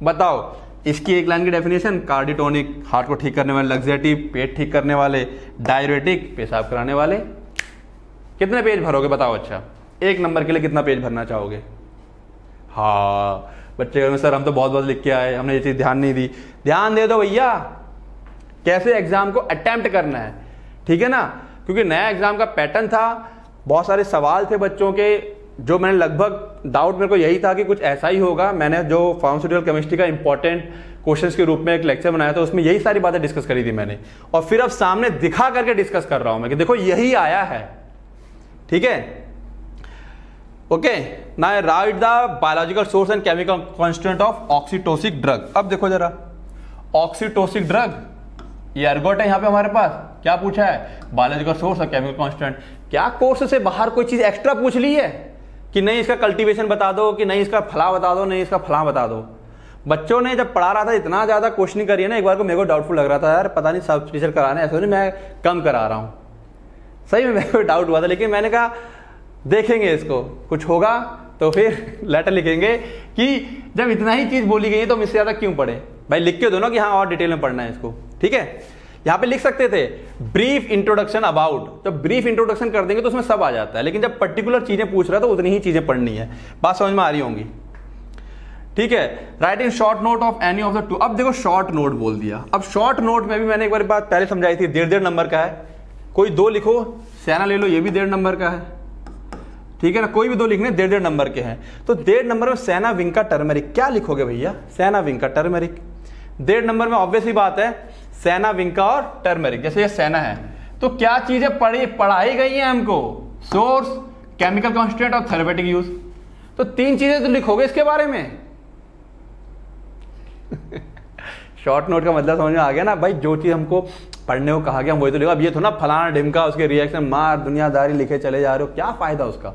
बताओ। इसकी एक लाइन की डेफिनेशन कार्डिटोनिक हार्ट को ठीक करने वाले लग्जेटिव पेट ठीक करने वाले डायरेटिक पेशाब कराने वाले। कितने पेज भरोगे बताओ अच्छा? एक नंबर के लिए कितना पेज भरना चाहोगे? हाँ बच्चे में सर, हम तो बहुत बहुत लिख के आए, हमने ये चीज़ ध्यान नहीं दी। ध्यान दे दो भैया। कैसे एग्ज़ाम को अटेम्प्ट करना है? ठीक है ना? क्योंकि नया एग्ज़ाम का पैटर्न था, बहुत सारे सवाल थे बच्चों के, जो मैंने लगभग डाउट मेरे को यही था कि कुछ ऐसा ही होगा। मैंने जो फार्मास्यूटिकल केमिस्ट्री का इंपॉर्टेंट क्वेश्चंस के रूप में एक लेक्चर बनाया था, उसमें यही सारी बातें डिस्कस करी थी मैंने। और फिर अब सामने दिखा करके डिस्कस कर रहा हूँ मैं कि देखो, यही आया है। ठीक है? ओके ना right the biological source and chemical constant of oxytocic drug अब देखो जरा। ऑक्सीटोसिक ड्रग ये अर्गोट है यहाँ पे हमारे पास। क्या पूछा है? बायोलॉजिकल सोर्स और केमिकल कॉन्स्टेंट क्या कोर्स से बाहर कोई चीज़ एक्स्ट्रा पूछ ली है? कि नहीं इसका कल्टीवेशन बता दो, कि नहीं इसका फला बता दो, नहीं इसका फला बता दो। बच्चों ने जब पढ़ा रहा था, इतना ज़्यादा क्वेश्चन करिए ना, एक बार को मेरे को डाउटफुल लग रहा था, यार पता नहीं सब टीचर कराने ऐसे नहीं मैं कम करा रहा हूँ। सही में मेरे को डाउट हुआ था, लेकिन मैंने कहा, देखेंगे इसको, कुछ होगा तो फिर लेटर लिखेंगे कि जब इतना ही चीज़ बोली गई है तो हम इससे ज़्यादा क्यों पढ़े? भाई, लिख के दो ना कि हाँ और डिटेल में पढ़ना है इसको, ठीक है? यहाँ पे लिख सकते थे ब्रीफ इंट्रोडक्शन अबाउट जब ब्रीफ इंट्रोडक्शन कर देंगे तो उसमें सब आ जाता है, लेकिन जब पर्टिकुलर चीज़ें पूछ रहा है तो उतनी ही चीज़ें पढ़नी है। बात समझ में आ रही होंगी। ठीक है? Right in short note of any of the two अब देखो शॉर्ट नोट बोल दिया। अब शॉर्ट नोट में भी मैंने एक बार बात पहले समझाई थी डेढ़ डेढ़ नंबर का है। कोई दो लिखो सैना ले लो, ये भी डेढ़ नंबर का है। ठीक है ना? कोई भी दो लिखने, डेढ़ डेढ़ नंबर के हैं। तो डेढ़ नंबर में सैना विंका, टर्मेरिक, क्या लिखोगे भैया? Senna vinca, turmeric. डेढ़ नंबर में ऑब्वियस ही बात है सैना विंका और टर्मेरिक। जैसे ये सैना है। तो क्या चीज़ें पढ़ी, पढ़ाई गई है हमको? सोर्स केमिकल कॉन्स्टेंट और थेरेपेटिक यूज़ तो तीन चीज़ें तो लिखोगे इसके बारे में? शॉर्ट नोट का मतलब समझ में आ गया ना? भाई, जो चीज़ हमको पढ़ने को कहा गया, वही तो लिखा। अब ये तो ना फलाना ढिमका, उसके रिएक्शन मार, दुनियादारी, लिखे चले जा रहे हो, क्या फ़ायदा उसका?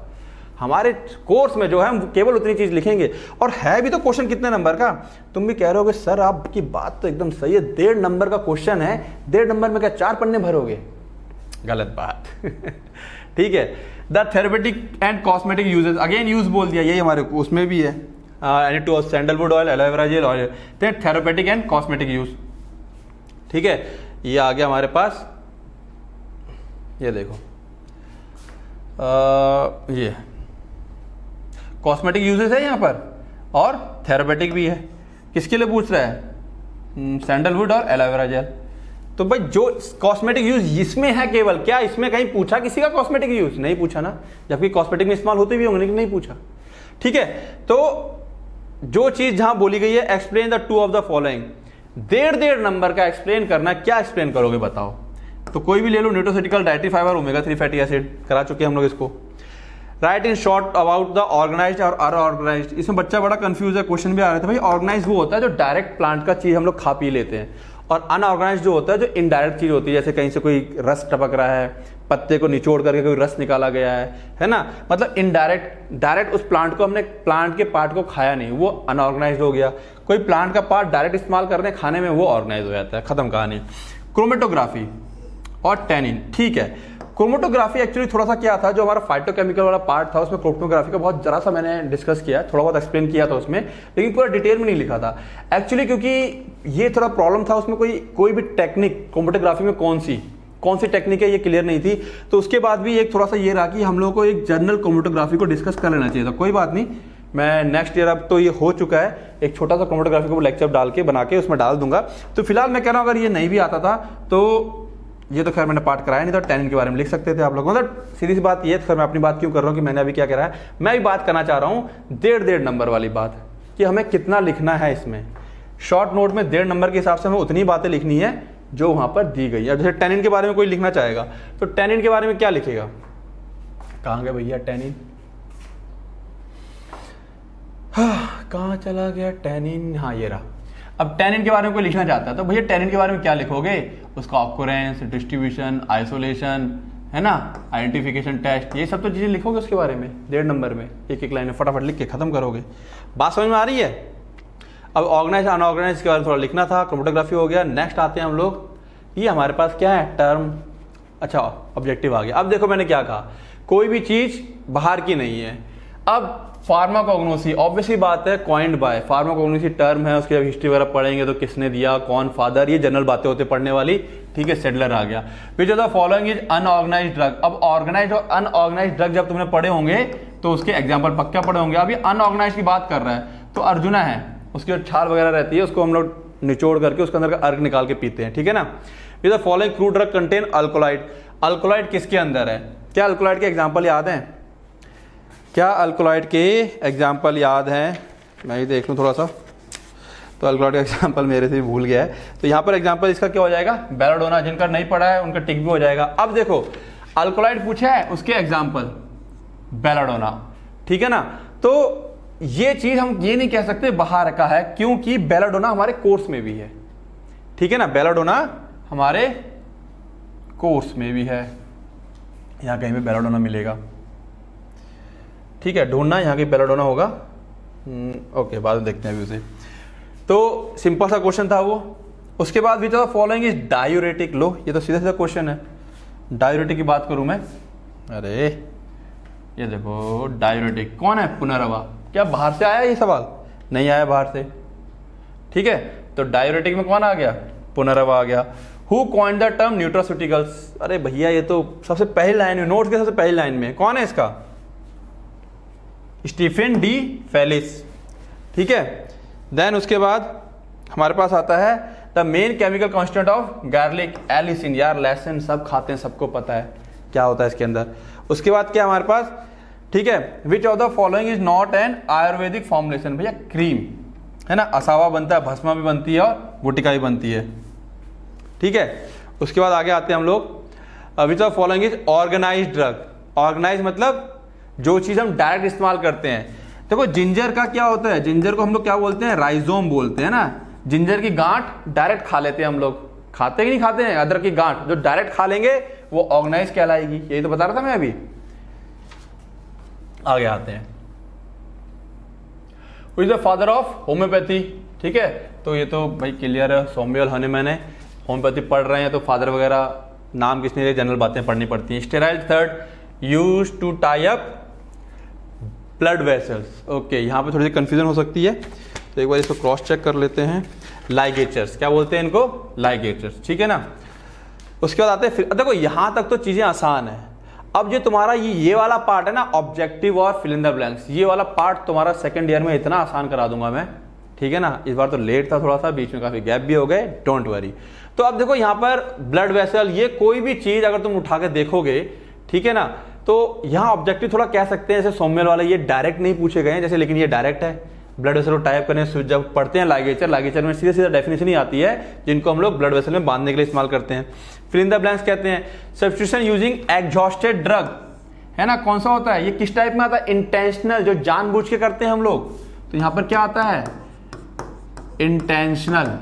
हमारे कोर्स में जो है, हम केवल उतनी चीज़ लिखेंगे। और है भी तो क्वेश्चन कितने नंबर का? तुम भी कह रहे हो सर आपकी बात तो एकदम सही है, डेढ़ नंबर का क्वेश्चन है, डेढ़ नंबर में क्या चार पन्ने भरोगे? गलत बात। ठीक है। The therapeutic and cosmetic uses again use बोल दिया, यही हमारे उसमें भी है। Any two sandalwood oil aloe vera gel oil therapeutic and cosmetic use ठीक है। ये आ गया हमारे पास। ये देखो। आ, ये। कॉस्मेटिक यूजेस है यहाँ पर और थेरापेटिक भी है। किसके लिए पूछ रहा है? सैंडलवुड और एलोवेरा जेल तो भाई जो कॉस्मेटिक यूज़ इसमें है केवल क्या इसमें कहीं पूछा किसी का कॉस्मेटिक यूज़ नहीं पूछा ना। जबकि कॉस्मेटिक में इस्तेमाल होते भी होंगे लेकिन नहीं पूछा। ठीक है तो जो चीज़ जहाँ बोली गई है explain the two of the following डेढ़ डेढ़ नंबर का एक्सप्लेन करना, क्या एक्सप्लेन करोगे बताओ। तो कोई भी ले लो nutraceutical dietary fibre omega three fatty acid करा चुके हम लोग इसको। Right in short about the organise और अनऑर्गेनाइज इसमें बच्चा बड़ा कंफ्यूज है क्वेश्चन भी आ रहे थे, भाई ऑर्गेनाइज वो होता है जो डायरेक्ट प्लांट का चीज़ हम लोग खा पी लेते हैं। और अनऑर्गेनाइज जो होता है, जो इनडायरेक्ट चीज़ होती है, जैसे कहीं से कोई रस टपक रहा है पत्ते को निचोड़ करके कोई रस निकाला गया है है ना? मतलब इनडायरेक्ट डायरेक्ट उस प्लांट को हमने प्लांट के पार्ट को खाया नहीं, वो अनऑर्गेनाइज हो गया। कोई प्लांट का पार्ट डायरेक्ट इस्तेमाल करने, खाने में वो ऑर्गेनाइज हो जाता है, खत्म कहानी। क्रोमेटोग्राफी और टेनिन ठीक है। क्रोमेटोग्राफी एक्चुअली थोड़ा सा क्या था, जो हमारा फाइटोकेमिकल वाला पार्ट था, उसमें क्रोमेटोग्राफी का बहुत जरा सा मैंने डिस्कस किया, थोड़ा बहुत एक्सप्लेन किया था उसमें, लेकिन पूरा डिटेल में नहीं लिखा था। एक्चुअली क्योंकि ये थोड़ा प्रॉब्लम था, उसमें कोई कोई भी टेक्निक क्रोमेटोग्राफी में कौन सी? कौन सी टेक्निक है, ये क्लियर नहीं थी। तो उसके बाद भी एक थोड़ा सा ये रहा कि हम लोगों को एक जर्नल क्रोमेटोग्राफी को डिस्कस कर लेना चाहिए था। कोई बात नहीं, मैं नेक्स्ट ईयर अब तो ये हो चुका है। एक छोटा सा क्रोमेटोग्राफी को लेक्चर डाल के, बना के उसमें डाल दूँगा। तो फ़िलहाल मैं कह रहा हूँ, अगर ये नहीं भी आता था तो ये तो खैर मैंने पार्ट कराया नहीं था टेनिन के बारे में लिख सकते थे आप लोग। मतलब सीधी सी बात ये खैर मैं अपनी बात क्यों कर रहा हूँ कि मैंने अभी क्या करा है? मैं भी बात करना चाह रहा हूँ, डेढ़ डेढ़ नंबर वाली बात, कि हमें कितना लिखना है इसमें। शॉर्ट नोट में डेढ़ नंबर के हिसाब से हमें उतनी बातें लिखनी है जो वहाँ पर दी गई है। जैसे टेनिन के बारे में कोई लिखना चाहेगा तो टेनिन के बारे में क्या लिखेगा? कहाँ गए भैया टेनिन? हाँ, कहाँ चला गया टेनिन? हाँ ये रहा। अब टेनिन के बारे में कोई लिखना चाहता है तो भैया टेनिन के बारे में क्या लिखोगे? उसका ऑक्रेंस डिस्ट्रीब्यूशन आइसोलेशन है ना? आइडेंटिफिकेशन टेस्ट ये सब तो चीज़ें लिखोगे उसके बारे में? डेढ़ नंबर में। एक एक लाइन में फटाफट लिख के खत्म करोगे। बात समझ में आ रही है? अब ऑर्गेनाइज अनऑर्गेनाइज के बारे में थोड़ा लिखना था क्रोमोटोग्राफी हो गया नेक्स्ट आते हैं हम लोग। ये हमारे पास क्या है? टर्म अच्छा ऑब्जेक्टिव आ गया। अब देखो मैंने क्या कहा। कोई भी चीज़ बाहर की नहीं है। अब फार्माकोग्नोसी ऑब्वियसली बात है क्वाइंड बाय फार्माकोग्नोसी टर्म है, उसकी जब हिस्ट्री वगैरह पढ़ेंगे तो किसने दिया, कौन फादर ये जनरल बातें होते पढ़ने वाली। ठीक है सेडलर आ गया। Which of the following is unorganise drug अब ऑर्गेनाइज और अनऑर्गेनाइज ड्रग जब तुमने पढ़े होंगे तो उसके एग्ज़ाम्पल पक्का पढ़े होंगे। अभी अनऑर्गेनाइज की बात कर रहा है तो अर्जुना है। उसकी जो छाल वगैरह रहती है, उसको हम लोग निचोड़ करके उसके अंदर का अर्ग निकाल के पीते हैं, ठीक है ना? With the following crude drug contain alkaloid alkaloid किसके अंदर है? क्या अल्कोलाइड के एग्ज़ाम्पल याद हैं? क्या अल्कोलाइड के एग्ज़ाम्पल याद हैं? मैं ही देख लूँ थोड़ा सा। तो अल्कोलाइड का एग्ज़ाम्पल मेरे से भूल गया है। तो यहाँ पर एग्ज़ाम्पल इसका क्या हो जाएगा? बेलाडोना जिनका नहीं पढ़ा है, उनका टिक भी हो जाएगा। अब देखो अल्कोलाइड पूछा है, उसके एग्ज़ाम्पल बेलाडोना ठीक है ना? तो ये चीज़ हम ये नहीं कह सकते बाहर का है क्योंकि बेलाडोना हमारे कोर्स में भी है। ठीक है ना? बेलाडोना हमारे कोर्स में भी है। यहाँ कहीं पे बेलाडोना मिलेगा। ठीक है ढूंढना यहाँ की बेलाडोना होगा। हम्म, ओके बाद में देखते हैं अभी उसे। तो सिंपल सा क्वेश्चन था वो। उसके बाद भी फॉलोइंग इज़ डायोरेटिक लो ये तो सीधा सीधा क्वेश्चन है। डायोरेटिक की बात करूँ मैं? अरे ये देखो डायोरेटिक कौन है पुनर्वा? क्या, बाहर से आया ये सवाल? नहीं आया बाहर से। ठीक है तो डायोरेटिक में कौन आ गया? पुनर्वा आ गया। Who coin the term nutraceuticals अरे भैया, ये तो सबसे पहली लाइन में नोट के सबसे पहली लाइन में। कौन है इसका? Stephen De Felice. ठीक है देन उसके बाद हमारे पास आता है the main chemical constant of garlic allicin यार लेसन सब खाते हैं, सबको पता है। क्या होता है इसके अंदर? उसके बाद क्या हमारे पास? ठीक है? Which of the following is not an ayurvedic formulation भैया क्रीम है ना? असावा बनता है भस्मा भी बनती है और गुटिका भी बनती है। ठीक है? उसके बाद आगे आते हैं हम लोग। Which of following is organise drug organise मतलब जो चीज़ हम डायरेक्ट इस्तेमाल करते हैं। देखो जिंजर का क्या होता है? जिंजर को हम लोग क्या बोलते हैं? राइजोम बोलते हैं ना? जिंजर की गांठ डायरेक्ट खा लेते हैं हम लोग। खाते ही नहीं खाते हैं? अदरक की गांठ जो डायरेक्ट खा लेंगे, वो ऑर्गेनाइज कहलाएगी। यही तो बता रहा था मैं अभी। आगे आते हैं। Is the father of homeopathy ठीक है? तो ये तो भाई क्लियर है सौम्यल हने मैंने। होम्योपैथी पढ़ रहे हैं तो फादर वगैरह नाम किसने जनरल बातें पढ़नी पड़ती हैं। Sterile third use to tie up blood vessels okay यहाँ पे थोड़ी सी कंफ्यूजन हो सकती है। तो एक बार इसको क्रॉस चेक कर लेते हैं। लाइगेचर्स क्या बोलते हैं इनको? लाइगेचर्स ठीक है ना? उसके बाद आते हैं फिर, देखो यहाँ तक तो चीज़ें आसान है। अब जो तुम्हारा ये ये वाला पार्ट है ना ऑब्जेक्टिव और फिल इन द ब्लैंक्स ये वाला पार्ट तुम्हारा सेकंड ईयर में इतना आसान करा दूँगा मैं, ठीक है ना? इस बार तो लेट था थोड़ा सा, बीच में काफ़ी गैप भी हो गए डोंट वरी तो अब देखो यहाँ पर ब्लड वेसल ये कोई भी चीज़ अगर तुम उठा के देखोगे, ठीक है ना? तो यहाँ ऑब्जेक्टिव थोड़ा कह सकते हैं, जैसे सोमेल वाला ये डायरेक्ट नहीं पूछे गए जैसे लेकिन ये डायरेक्ट है। ब्लड वेसल को टाइप करने जब पढ़ते हैं लाइगेचर लाइगेचर में सीधे सीधा डेफिनेशन ही आती है, जिनको हम लोग ब्लड वेसल में बांधने के लिए इस्तेमाल करते हैं। फिर इन ब्लैंक्स कहते हैं सब्सटीट्यूशन यूजिंग एग्जॉस्टेड ड्रग है ना, कौन सा होता है? ये किस टाइप में आता है? इंटेंशनल जो जानबूझ के करते हैं हम लोग। तो यहाँ पर क्या आता है? इंटेंशनल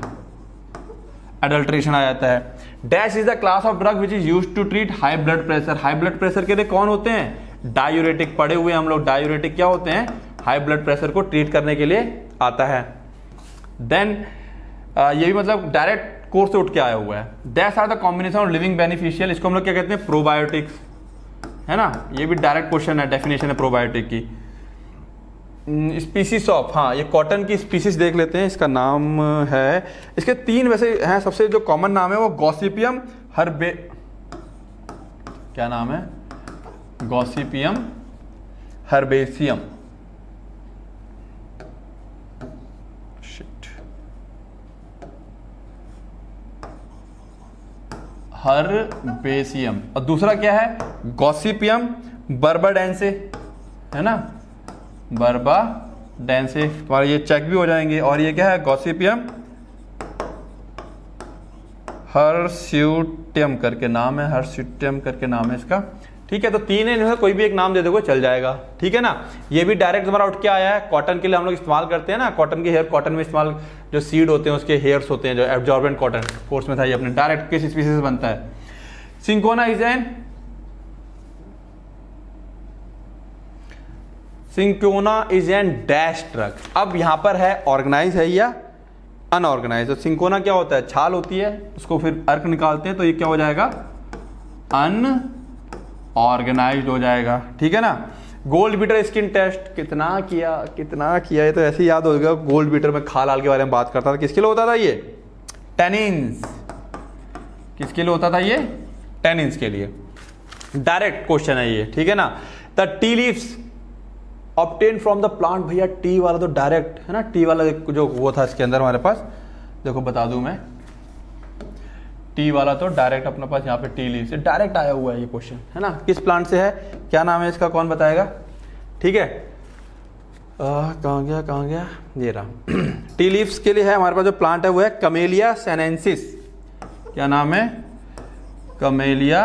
एडल्ट्रेशन आ जाता है। Dash is the class of drug which is use to treat high blood pressure high blood pressure के लिए कौन होते हैं? डायूरेटिक पड़े हुए हम लोग डायूरेटिक क्या होते हैं? हाई ब्लड प्रेशर को ट्रीट करने के लिए आता है। देन ये भी मतलब डायरेक्ट कोर्स से उठ के आया हुआ है। That's are the combination of living beneficial इसको हम लोग क्या कहते हैं? प्रोबायोटिक्स है ना? ये भी डायरेक्ट क्वेश्चन है डेफिनेशन है प्रोबायोटिक की। स्पीसीज ऑफ़ हाँ ये कॉटन की स्पीसीज देख लेते हैं, इसका नाम है। इसके तीन वैसे हैं, सबसे जो कॉमन नाम है वो गॉसिपियम हरबे क्या नाम है? गॉसिपियम हर्बेसियम हर्बेसियम और दूसरा क्या है? Gossypium barbadense. है ना? बर्बा डेंसे तुम्हारे ये चेक भी हो जाएँगे। और ये क्या है? गॉसिपियम हर्स्यूटियम करके नाम है। हर्स्यूटियम करके नाम है इसका। ठीक है तो तीन है कोई भी एक नाम दे दोगे, चल जाएगा। ठीक है ना? ये भी डायरेक्ट तुम्हारा उठ के आया है। कॉटन के लिए हम लोग इस्तेमाल करते हैं ना। कॉटन के हेयर कॉटन में इस्तेमाल जो सीड होते हैं, उसके हेयर्स होते हैं, जो एब्जॉर्बेंट कॉटन कोर्स में था ये अपने। डायरेक्ट किस स्पीसीज से बनता है? Cinchona is an cinchona is an dash drug अब यहाँ पर है ऑर्गेनाइज है या अनऑर्गेनाइज तो सिंकोना क्या होता है? छाल होती है, उसको फिर अर्क निकालते हैं तो ये क्या हो जाएगा? अनऑर्गेनाइज हो जाएगा। ठीक है ना? गोल्ड बीटर स्किन टेस्ट कितना किया कितना किया, ये तो ऐसे ही याद हो गया। गोल्ड बीटर में खाल के बारे में बात करता था। किसके लिए होता था ये? टेनिन्स किसके लिए होता था ये? टेनिन्स के लिए। डायरेक्ट क्वेश्चन है ये। ठीक है ना? The tea leaves obtain from the plant भैया टी वाला तो डायरेक्ट है ना? टी वाला जो वो था इसके अंदर हमारे पास। देखो, बता दू मैं। टी वाला तो डायरेक्ट अपने पास यहाँ पे टी लीव से डायरेक्ट आया हुआ है ये क्वेश्चन है ना? किस प्लांट से है? क्या नाम है इसका? कौन बताएगा? ठीक है? कहा गया कहा गया? ये रहा। टी लीव्स के लिए है हमारे पास जो प्लांट है, वो है कमेलिया सेनेंसिस क्या नाम है? कमेलिया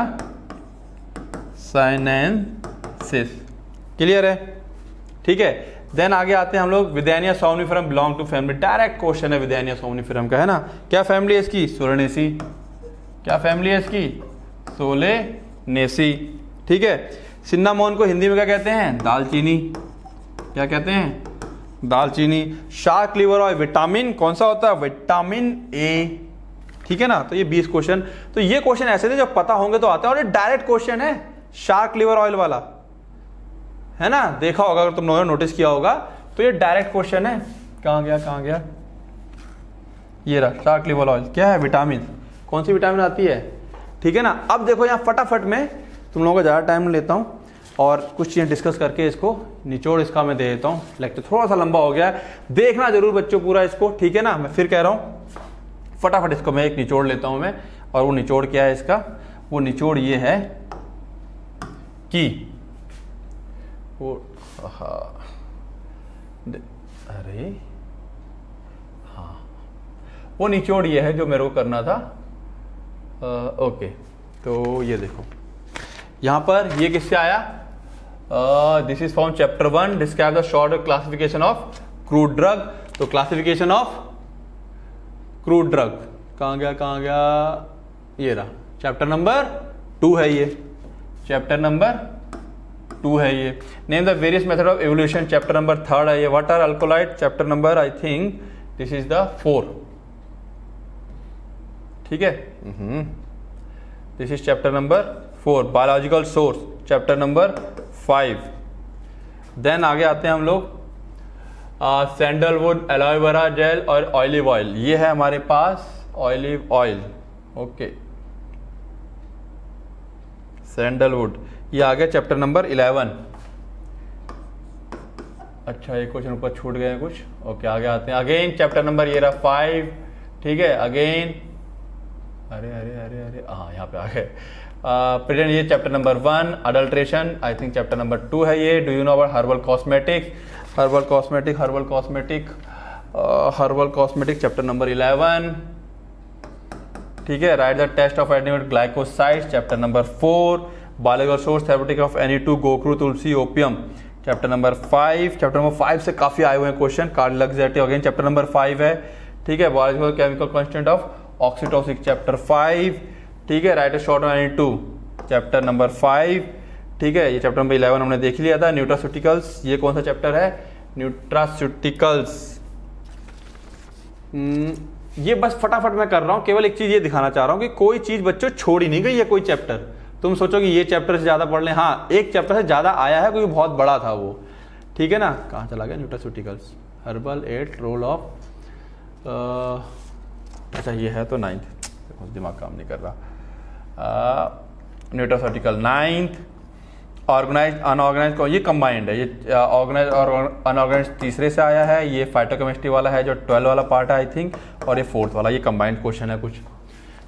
साइनेंसिस क्लियर है? ठीक है? देन आगे आते हैं हम लोग। Withania somniferum belong to family direct question है विद्यानिया सोमनीफरम का, है ना? क्या फैमिली है इसकी? सोलनेसी क्या फैमिली है इसकी? सोले नेसी। ठीक है? सिन्नामोन को हिंदी में क्या कहते हैं? दालचीनी। क्या कहते हैं? दालचीनी। शार्क लिवर ऑयल विटामिन कौन सा होता है? विटामिन ए ठीक है ना? तो ये 20 क्वेश्चन तो ये क्वेश्चन ऐसे थे जो पता होंगे तो आते हैं। और ये डायरेक्ट क्वेश्चन है शार्क लिवर ऑयल वाला। है ना? देखा होगा, अगर तुम लोगों ने नोटिस किया होगा तो ये डायरेक्ट क्वेश्चन है। कहाँ गया कहाँ गया? ये रहा शार्क लिवर ऑयल क्या है? विटामिन कौन सी विटामिन आती है? ठीक है ना? अब देखो यहाँ फटाफट में तुम लोगों का ज़्यादा टाइम लेता हूँ और कुछ चीज़ें डिस्कस करके इसको निचोड़ इसका मैं दे देता हूँ। लेक्चर थोड़ा सा लंबा हो गया है। देखना ज़रूर बच्चों पूरा इसको, ठीक है ना? मैं फिर कह रहा हूँ। फटाफट इसको मैं एक निचोड़ लेता हूँ मैं और वो निचोड़ क्या है इसका? वो निचोड़ ये है कि वो अरे हाँ। वो निचोड़ ये है जो मेरे को करना था। ओके तो ये देखो। यहाँ पर ये किससे आया? This is from chapter one describe the short classification of crude drug तो क्लासिफिकेशन ऑफ़ क्रूड ड्रग कहा गया कहा गया? ये रहा। चैप्टर नंबर टू है ये। चैप्टर नंबर टू है ये। Name the various method of evaluation chapter number third है ये। What are alkaloid chapter number I think this is the four ठीक है? This is chapter number four biological source chapter number five then आगे आते हैं हम लोग। सैंडलवुड एलोवेरा जेल और ऑयलिव ऑयल ये है हमारे पास ऑयलिव ऑयल ओके सैंडलवुड ये आ गया चैप्टर नंबर इलेवन अच्छा ये क्वेश्चन ऊपर छूट गए कुछ? ओके आगे आते हैं। अगेन चैप्टर नंबर ये रहा फाइव ठीक है अगेन अरे अरे अरे अरे। हाँ यहाँ पे आ गए। प्रेजेंट ये chapter number one adulteration I think chapter number two है ये। Do you know about herbal cosmetics herbal cosmetic herbal cosmetic herbal cosmetic chapter number eleven ठीक है right the test of admit glycoside chapter number four biological source therapeutic of any two gokhru tulsi opium chapter number five chapter number five से काफ़ी आए हुए हैं क्वेश्चन कार्ड कार्डिलक्सिटी अगेन चैप्टर नंबर फाइव है। ठीक है biological chemical constant of oxytocic chapter five ठीक है? Right short any two chapter number five ठीक है? ये चैप्टर नंबर इलेवन हमने देख लिया था न्यूट्रास्यूटिकल्स ये कौन सा चैप्टर है? न्यूट्रास्यूटिकल्स hmm, ये बस फटाफट मैं कर रहा हूँ केवल एक चीज़ ये दिखाना चाह रहा हूँ कि कोई चीज़ बच्चों छोड़ नहीं गई है कोई चैप्टर तुम सोचो कि ये चैप्टर से ज़्यादा पढ़ लें। हाँ एक चैप्टर से ज़्यादा आया है क्योंकि बहुत बड़ा था वो। ठीक है ना? कहाँ चला गया? Nutraceuticals herbal at role of अच्छा ये है तो नाइन्थ दिमाग काम नहीं कर रहा। न्यूट्रास्यूटिकल नाइन्थ ऑर्गेनाइज अनऑर्गेनाइज ये कंबाइंड है। ये ऑर्गेनाइज और अनऑर्गेनाइज तीसरे से आया है। ये फाइटोकेमिस्ट्री वाला है, जो ट्वेल्व वाला पार्ट है आई थिंक और ये फोर्थ वाला। ये कंबाइंड क्वेश्चन है कुछ।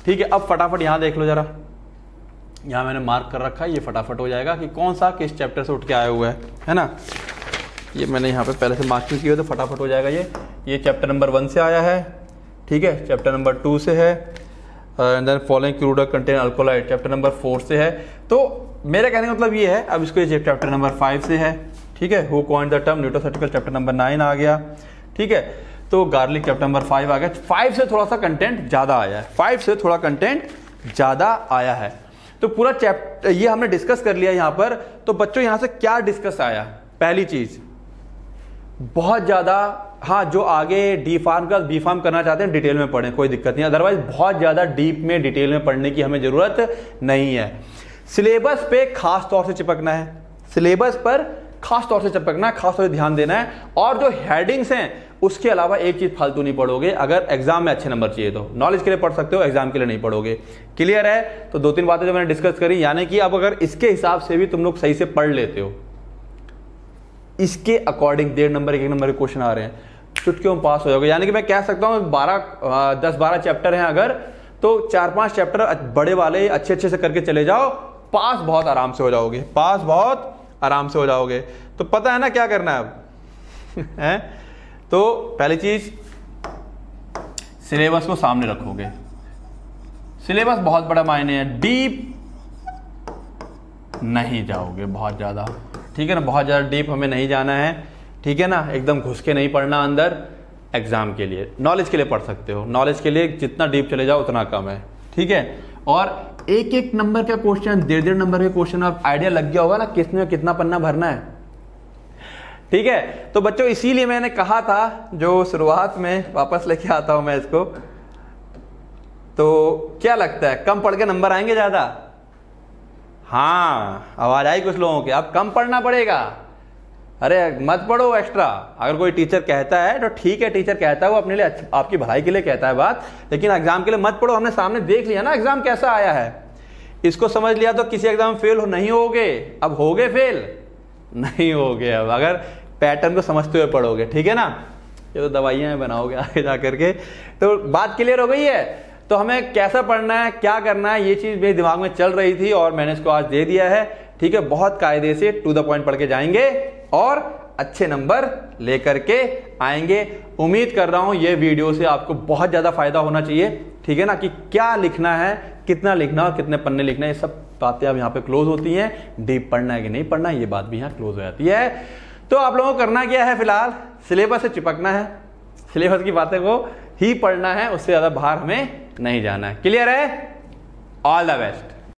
ठीक है, अब फटाफट यहाँ देख लो जरा। यहाँ मैंने मार्क कर रखा है। ये फटाफट हो जाएगा कि कौन सा किस चैप्टर से उठ के आया हुआ है है ना? ये मैंने यहाँ पे पहले से मार्किंग की हो तो फटाफट हो जाएगा ये। ये चैप्टर नंबर वन से आया है। ठीक है? चैप्टर नंबर टू से है then following crude contain alkaloid chapter number four से है। तो मेरा कहने का मतलब ये है, अब इसको ये चैप्टर नंबर फाइव से है, ठीक है? Who point the term nutraceutical chapter number nine आ गया, ठीक है? तो गार्लिक चैप्टर नंबर फाइव आ गया। फाइव से थोड़ा सा कंटेंट ज़्यादा आया है। फाइव से थोड़ा कंटेंट ज़्यादा आया है। तो पूरा चैप्टर ये हमने डिस्कस कर लिया यहाँ पर। तो बच्चों, यहाँ से क्या डिस्कस आया? पहली चीज़, बहुत ज़्यादा हाँ जो आगे डी फार्म का बी फार्म करना चाहते हैं डिटेल में पढ़ें, कोई दिक्कत नहीं। अदरवाइज़ बहुत ज़्यादा डीप में डिटेल में पढ़ने की हमें ज़रूरत नहीं है। सिलेबस पे खास तौर से चिपकना है। सिलेबस पर खास तौर से चिपकना है खास तौर से ध्यान देना है। और जो हेडिंग्स हैं, उसके अलावा एक चीज़ फालतू नहीं पढ़ोगे। अगर एग्ज़ाम में अच्छे नंबर चाहिए तो। नॉलेज के लिए पढ़ सकते हो एग्ज़ाम के लिए नहीं पढ़ोगे। क्लियर है? तो दो तीन बातें जो मैंने डिस्कस करी, यानी कि अब अगर इसके हिसाब से भी तुम लोग सही से पढ़ लेते हो, इसके अकॉर्डिंग डेढ़ नंबर एक नंबर के क्वेश्चन आ रहे हैं। चुटकियों में पास हो जाओगे। यानी कि मैं कह सकता हूँ, बारह दस, बारह चैप्टर हैं अगर तो चार, पाँच चैप्टर बड़े वाले अच्छे अच्छे से करके चले जाओ, पास बहुत आराम से हो जाओगे। पास बहुत आराम से हो जाओगे। तो पता है ना क्या करना है अब? है? तो पहली चीज़, सिलेबस को सामने रखोगे। सिलेबस बहुत बड़ा मायने है। डीप नहीं जाओगे, बहुत ज़्यादा। ठीक है ना? बहुत ज़्यादा डीप हमें नहीं जाना है। ठीक है ना? एकदम घुस के नहीं पढ़ना अंदर एग्ज़ाम के लिए। नॉलेज के लिए पढ़ सकते हो। नॉलेज के लिए जितना डीप चले जाओ, उतना कम है। ठीक है? और एक एक नंबर का क्वेश्चन डेढ़ डेढ़ नंबर के क्वेश्चन आप आइडिया लग गया होगा ना किसमें कितना पन्ना भरना है। ठीक है? तो बच्चों, इसीलिए मैंने कहा था, जो शुरुआत में वापस लेके आता हूँ मैं इसको तो क्या लगता है, कम पढ़ के नंबर आएँगे ज़्यादा? हाँ आवाज़ आई कुछ लोगों की। अब कम पढ़ना पड़ेगा। अरे, मत पढ़ो एक्स्ट्रा अगर कोई टीचर कहता है तो ठीक है टीचर कहता है, वो अपने लिए आपकी भलाई के लिए कहता है बात। लेकिन एग्ज़ाम के लिए मत पढ़ो, हमने सामने देख लिया ना एग्ज़ाम कैसा आया है। इसको समझ लिया तो किसी एग्ज़ाम फेल हो नहीं होगे। अब होगे फेल नहीं होगे अब। अगर पैटर्न को समझते हुए पढ़ोगे, ठीक है ना? ये तो दवाइयाँ बनाओगे आगे जा करके तो बात क्लियर हो गई है। तो हमें कैसा पढ़ना है, क्या करना है, ये चीज़ मेरे दिमाग में चल रही थी और मैंने इसको आज दे दिया है। ठीक है, बहुत कायदे से टू द पॉइंट पढ़ के जाएँगे। और अच्छे नंबर लेकर के आएँगे। उम्मीद कर रहा हूँ ये वीडियो से आपको बहुत ज़्यादा फ़ायदा होना चाहिए। ठीक है ना? कि क्या लिखना है, कितना लिखना और कितने पन्ने लिखना है, ये सब बातें अब यहाँ पे क्लोज होती हैं। डीप पढ़ना है कि नहीं पढ़ना, ये बात भी यहाँ क्लोज हो जाती है। तो आप लोगों को करना क्या है फ़िलहाल? सिलेबस से चिपकना है। सिलेबस की बातें को ही पढ़ना है, उससे ज़्यादा बाहर हमें नहीं जाना है। क्लियर है? All the best